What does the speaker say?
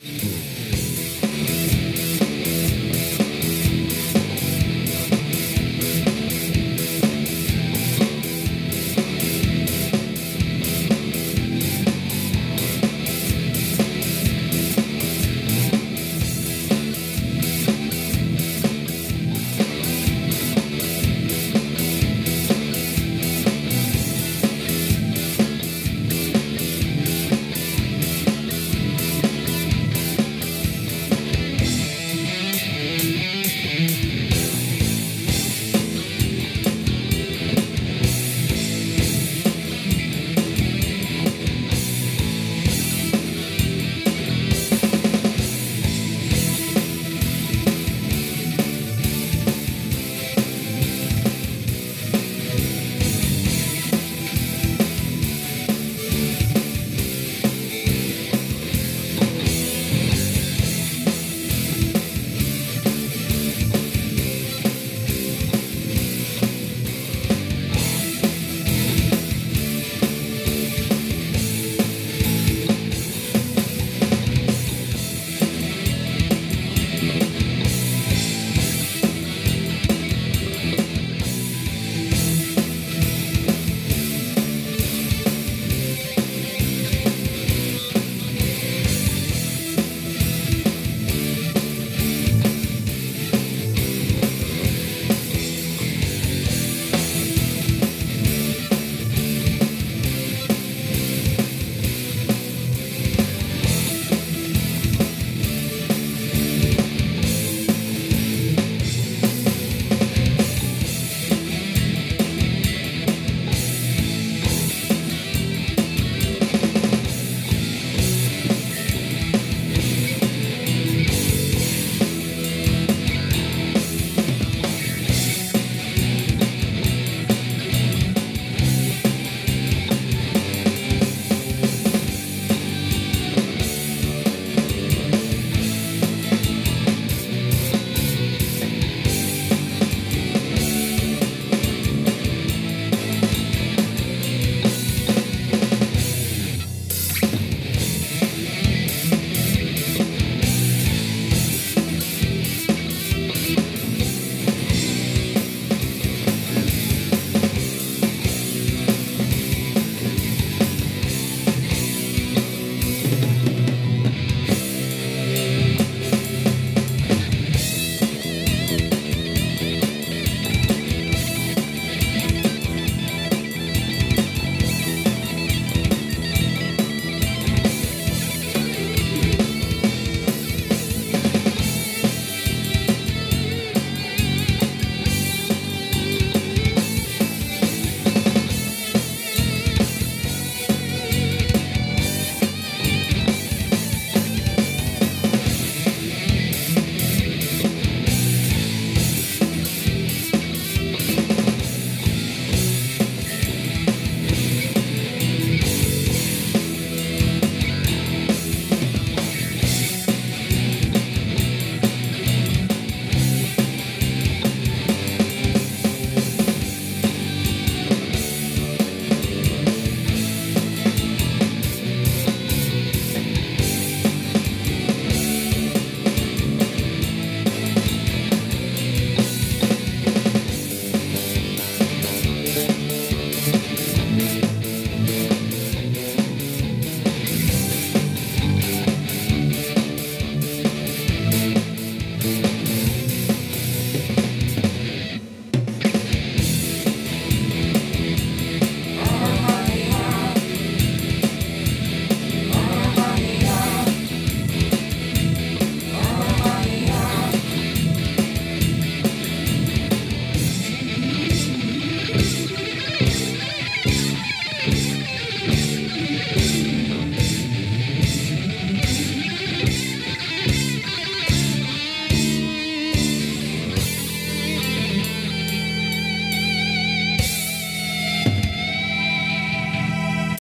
you